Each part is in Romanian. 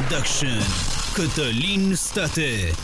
Production. Cătălin State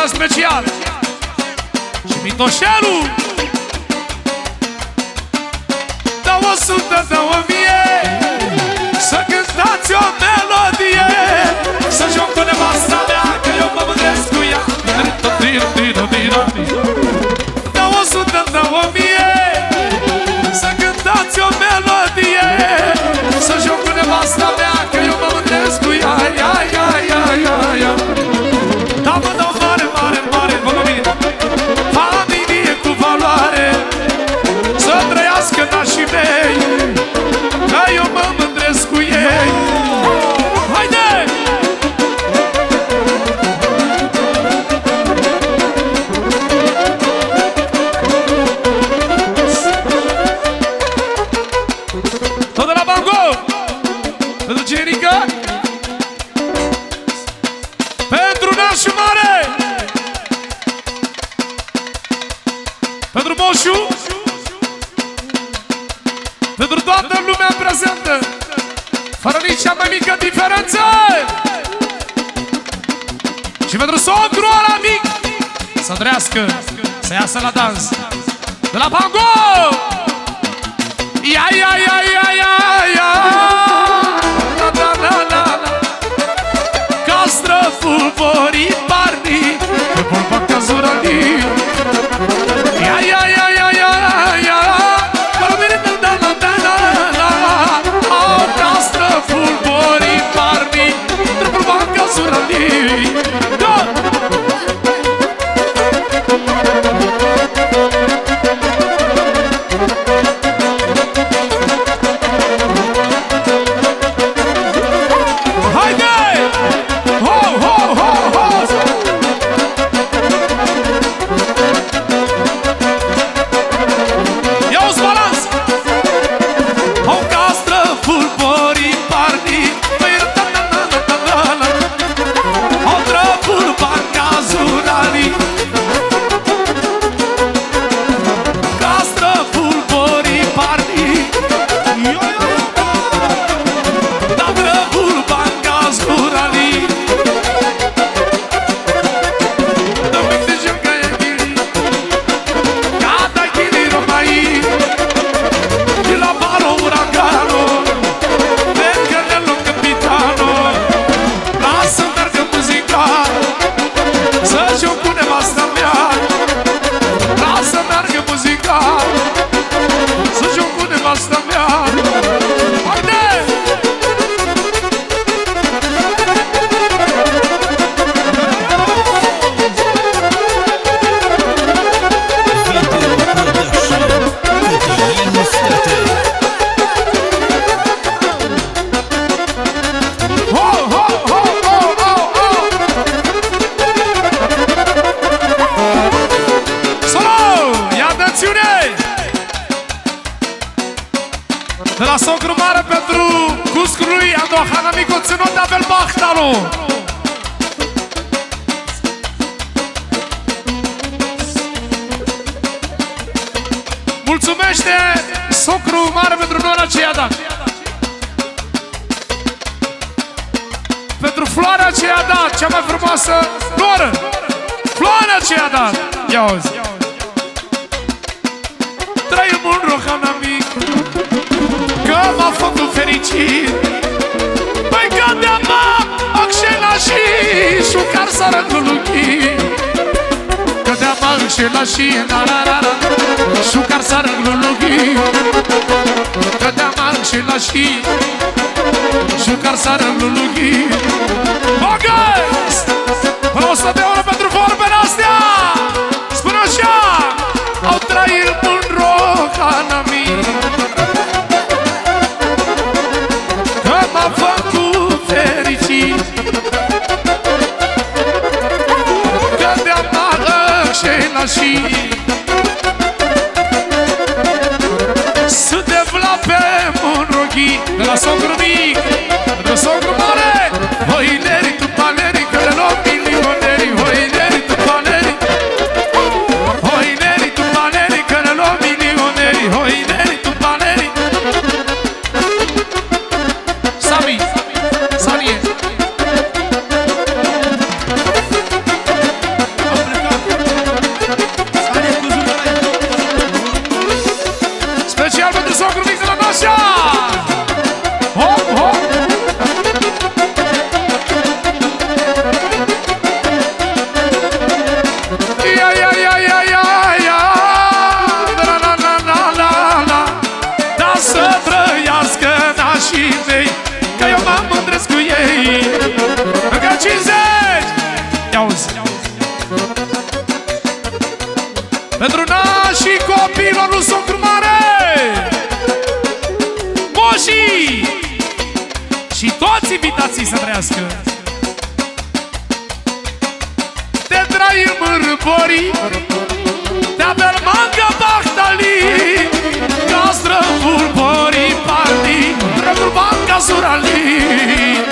pentru toată lumea special Și Mitoșelul Da o sută, da o mie. Să cântați o melodie. Să joc cu nevasta mea Că eu mă mândresc cu ea. Da o sută, da o mie. Să cântați o melodie. Să joc cu nevasta mea Că eu mă mândresc cu ea. Ia, ia, ia, ia, ia Și pentru socru ăla mic Să trăiască Să iasă la dans. De la Pango! Ia, ia, ia, ia, ia, ia La, la, la, la, la. Castră fulvorii parni Pe polpa cazuranii Ia, ia, ia, ia, ia, Andohana Micu ținut de Abel Bahtalu Mulțumește socru mare pentru nora ce i-a dat Pentru floarea ce i-a dat Cea mai frumoasă floră Floarea ce i-a dat Ia auzi. Trăim un rohan amic Că m-a făcut fericit Păcădea mă, axela și șucar saranguluchi Cădea mă, axela și nararara Șucar saranguluchi Cădea mă, axela și șucar saranguluchi Bogăs! Vreau 100 de euro pentru vorbele astea! Spune așa! Au trăit în rocană și Suntem la pe un la socrul Eles vão comigo. im rbori Da bel manga bahtali Gastra furbori parti Dragul banca surali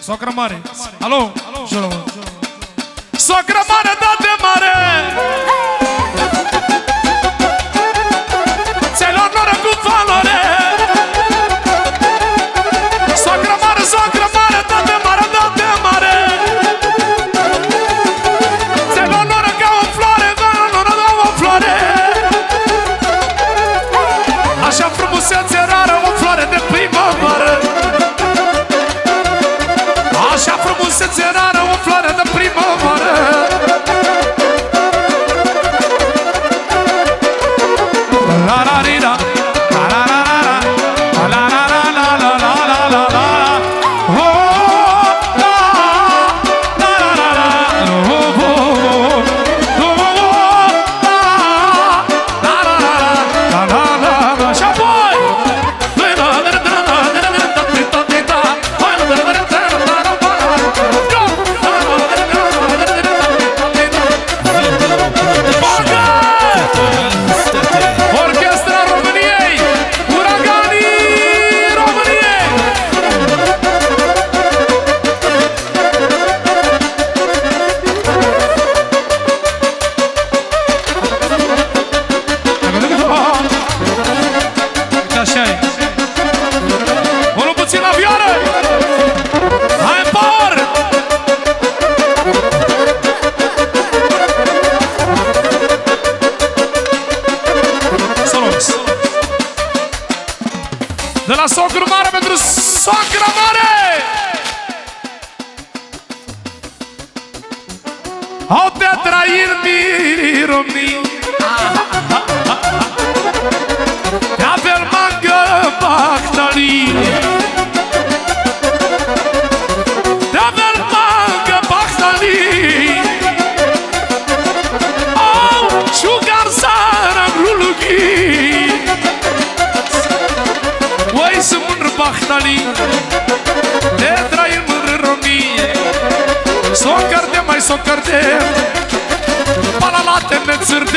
Socră mare, alo, alo, socră mare,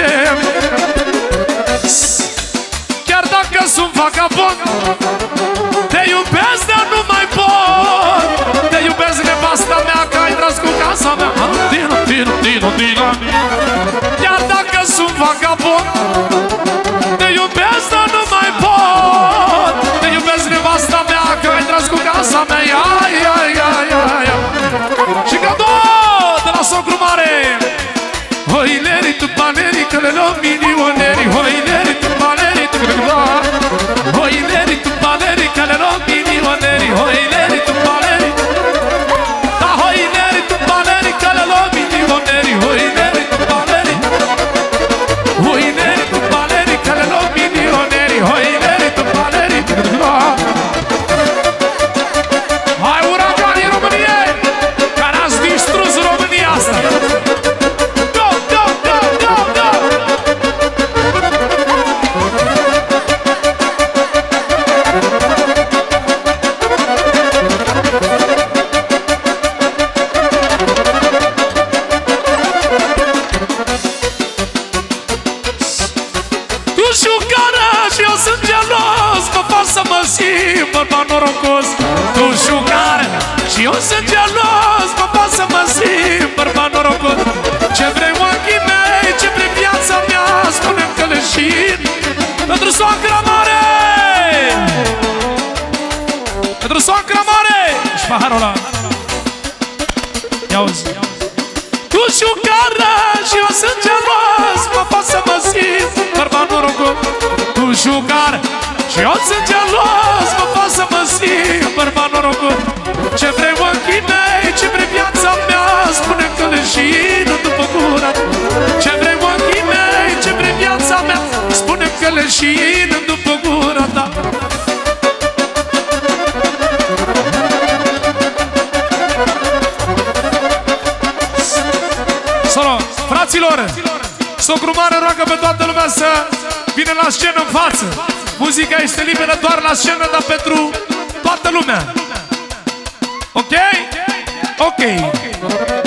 ne țârdem Chiar dacă sunt vagabond Te iubesc, dar nu mai pot. Te iubesc, nevasta mea Că ai tras cu casa mea. Dino, dino, dino, dino Chiar dacă sunt vagabond Ia uzi tu și cara și eu sunt gelos Mă fac să mă simt bărbat norocos Tu și cara și eu sunt gelos Mă fac să mă simt bărbat norocos Ce vrei ochii mei, ce vrei viața mea Spune că leșin după gura Ce vrei ochii mei, ce vrei viața mea Spune că leșin după gura ta fraților, socru mare roagă pe toată lumea să vină la scenă în față. Muzica este liberă doar la scenă, dar pentru toată lumea. Ok? Ok. Ah,